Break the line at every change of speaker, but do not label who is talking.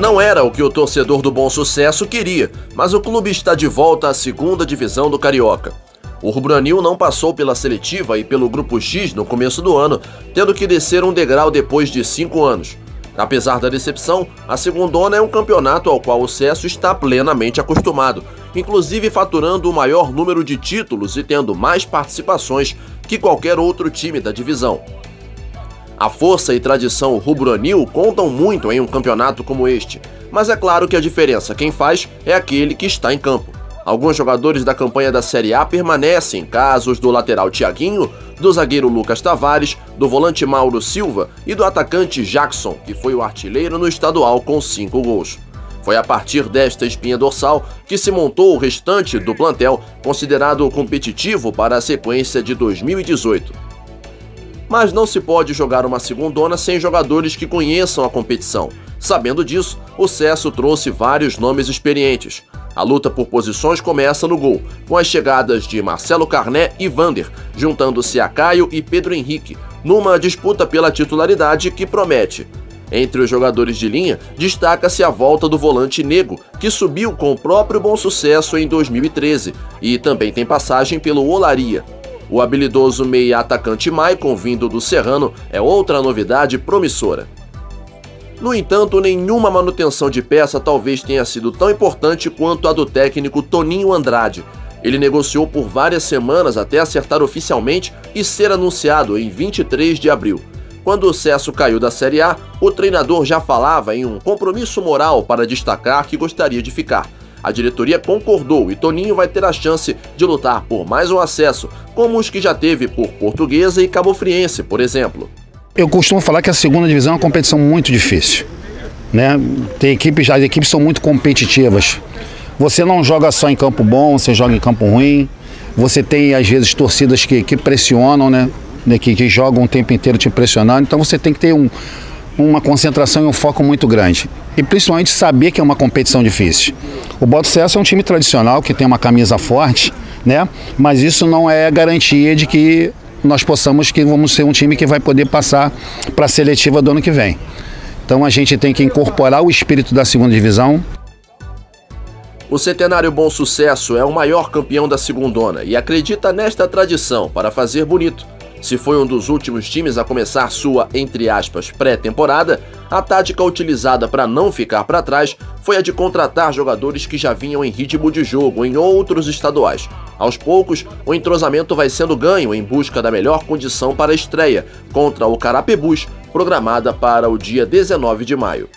Não era o que o torcedor do Bom Sucesso queria, mas o clube está de volta à segunda divisão do Carioca. O Rubranil não passou pela seletiva e pelo Grupo X no começo do ano, tendo que descer um degrau depois de cinco anos. Apesar da decepção, a segundona é um campeonato ao qual o Cesso está plenamente acostumado, inclusive faturando o maior número de títulos e tendo mais participações que qualquer outro time da divisão. A força e tradição rubro-anil contam muito em um campeonato como este, mas é claro que a diferença quem faz é aquele que está em campo. Alguns jogadores da campanha da Série A permanecem, casos do lateral Tiaguinho, do zagueiro Lucas Tavares, do volante Mauro Silva e do atacante Jackson, que foi o artilheiro no estadual com cinco gols. Foi a partir desta espinha dorsal que se montou o restante do plantel, considerado competitivo para a sequência de 2018 mas não se pode jogar uma segundona sem jogadores que conheçam a competição. Sabendo disso, o Cesso trouxe vários nomes experientes. A luta por posições começa no gol, com as chegadas de Marcelo Carné e Vander, juntando-se a Caio e Pedro Henrique, numa disputa pela titularidade que promete. Entre os jogadores de linha, destaca-se a volta do volante Nego, que subiu com o próprio bom sucesso em 2013, e também tem passagem pelo Olaria. O habilidoso meia atacante Maicon, vindo do Serrano, é outra novidade promissora. No entanto, nenhuma manutenção de peça talvez tenha sido tão importante quanto a do técnico Toninho Andrade. Ele negociou por várias semanas até acertar oficialmente e ser anunciado em 23 de abril. Quando o Cesso caiu da Série A, o treinador já falava em um compromisso moral para destacar que gostaria de ficar. A diretoria concordou e Toninho vai ter a chance de lutar por mais um acesso, como os que já teve por Portuguesa e Cabo Friense, por exemplo.
Eu costumo falar que a segunda divisão é uma competição muito difícil. Né? Tem equipes, as equipes são muito competitivas. Você não joga só em campo bom, você joga em campo ruim. Você tem, às vezes, torcidas que, que pressionam, né? Que, que jogam o tempo inteiro te impressionando. Então você tem que ter um, uma concentração e um foco muito grande. E principalmente saber que é uma competição difícil. O Cesso é um time tradicional que tem uma camisa forte, né? Mas isso não é garantia de que nós possamos que vamos ser um time que vai poder passar para a seletiva do ano que vem. Então a gente tem que incorporar o espírito da segunda divisão.
O Centenário Bom Sucesso é o maior campeão da segundona e acredita nesta tradição para fazer bonito se foi um dos últimos times a começar sua, entre aspas, pré-temporada, a tática utilizada para não ficar para trás foi a de contratar jogadores que já vinham em ritmo de jogo em outros estaduais. Aos poucos, o entrosamento vai sendo ganho em busca da melhor condição para a estreia contra o Carapebus, programada para o dia 19 de maio.